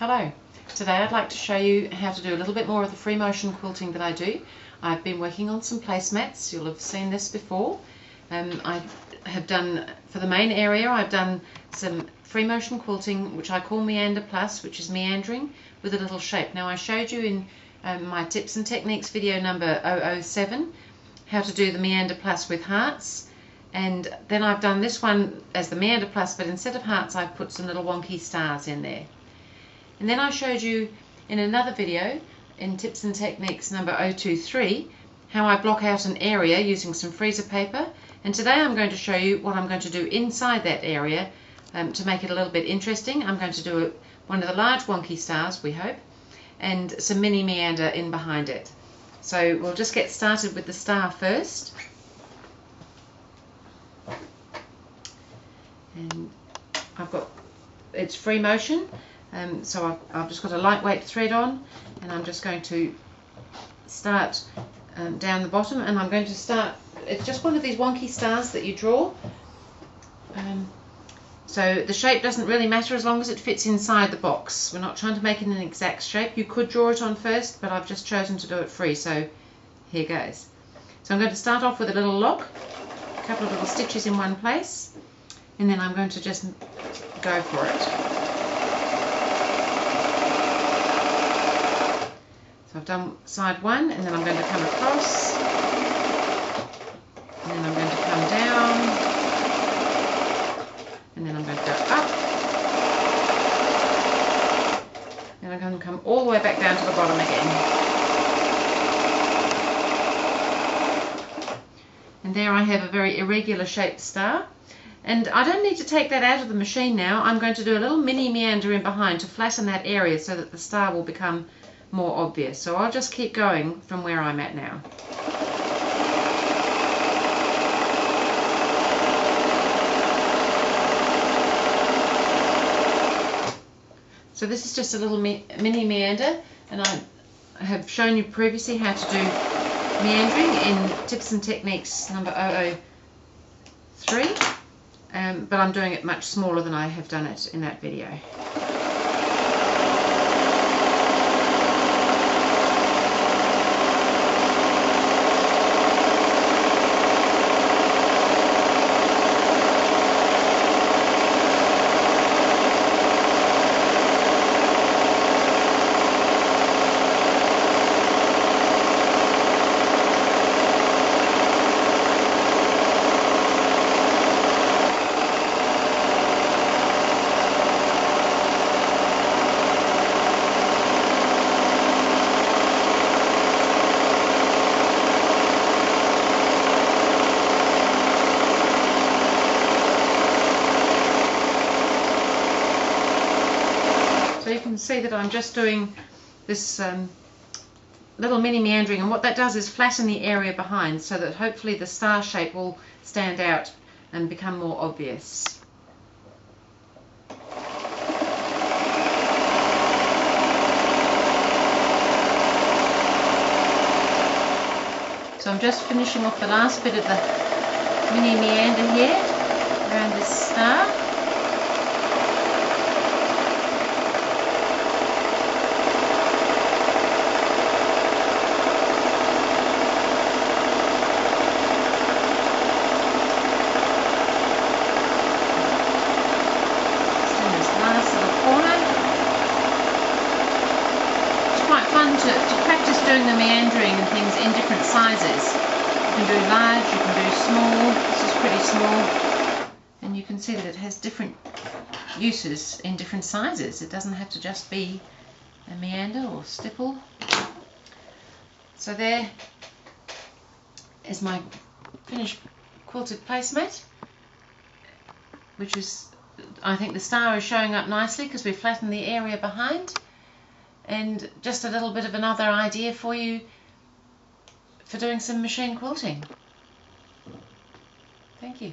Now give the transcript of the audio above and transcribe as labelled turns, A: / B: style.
A: Hello, today I'd like to show you how to do a little bit more of the free motion quilting that I do. I've been working on some placemats, you'll have seen this before. Um, I have done, for the main area, I've done some free motion quilting which I call Meander Plus, which is meandering with a little shape. Now I showed you in um, my tips and techniques video number 007 how to do the Meander Plus with hearts and then I've done this one as the Meander Plus but instead of hearts I've put some little wonky stars in there. And then I showed you in another video in tips and techniques number 023 how I block out an area using some freezer paper and today I'm going to show you what I'm going to do inside that area um, to make it a little bit interesting. I'm going to do one of the large wonky stars we hope and some mini meander in behind it. So we'll just get started with the star first. And I've got it's free motion um, so I've, I've, just got a lightweight thread on and I'm just going to start um, down the bottom and I'm going to start, it's just one of these wonky stars that you draw. Um, so the shape doesn't really matter as long as it fits inside the box. We're not trying to make it an exact shape. You could draw it on first, but I've just chosen to do it free, so here goes. So I'm going to start off with a little lock, a couple of little stitches in one place, and then I'm going to just go for it. So I've done side one and then I'm going to come across and then I'm going to come down and then I'm going to go up and I'm going to come all the way back down to the bottom again. And there I have a very irregular shaped star. And I don't need to take that out of the machine now. I'm going to do a little mini meander in behind to flatten that area so that the star will become more obvious. So I'll just keep going from where I'm at now. So this is just a little mini meander and I have shown you previously how to do meandering in tips and techniques number 003 um, but I'm doing it much smaller than I have done it in that video. Can see that I'm just doing this um, little mini meandering and what that does is flatten the area behind so that hopefully the star shape will stand out and become more obvious. So I'm just finishing off the last bit of the mini meander here around this star. to, to practice doing the meandering and things in different sizes. You can do large, you can do small, this is pretty small, and you can see that it has different uses in different sizes. It doesn't have to just be a meander or stipple. So there is my finished quilted placemat, which is, I think the star is showing up nicely because we've flattened the area behind and just a little bit of another idea for you for doing some machine quilting. Thank you.